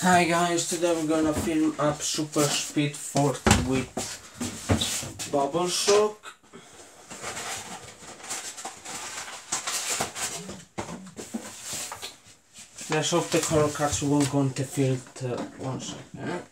Hi guys, today we're gonna film up Super Speed 40 with Bubble Soak. Let's hope the color cards won't go into filter. One second.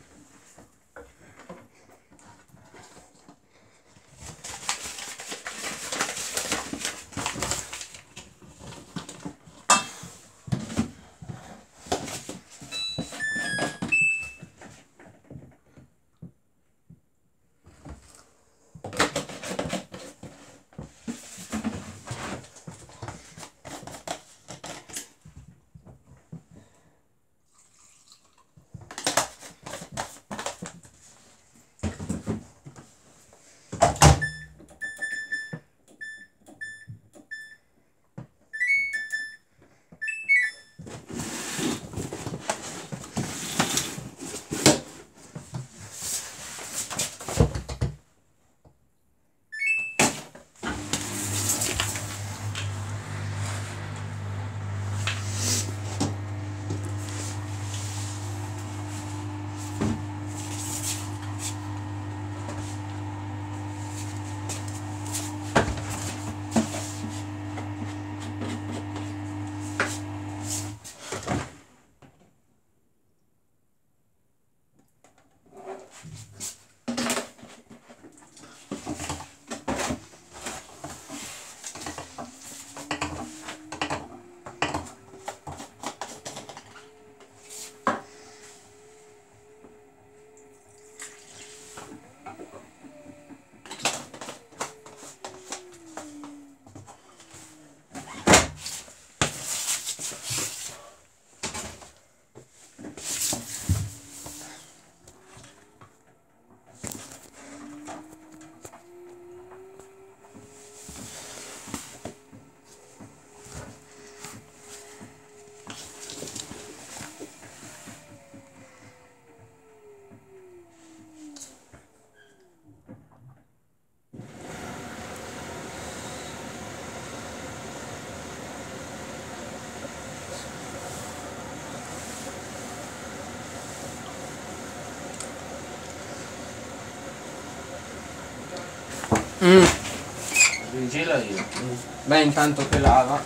Mm. Rigela io. Beh, intanto che lava.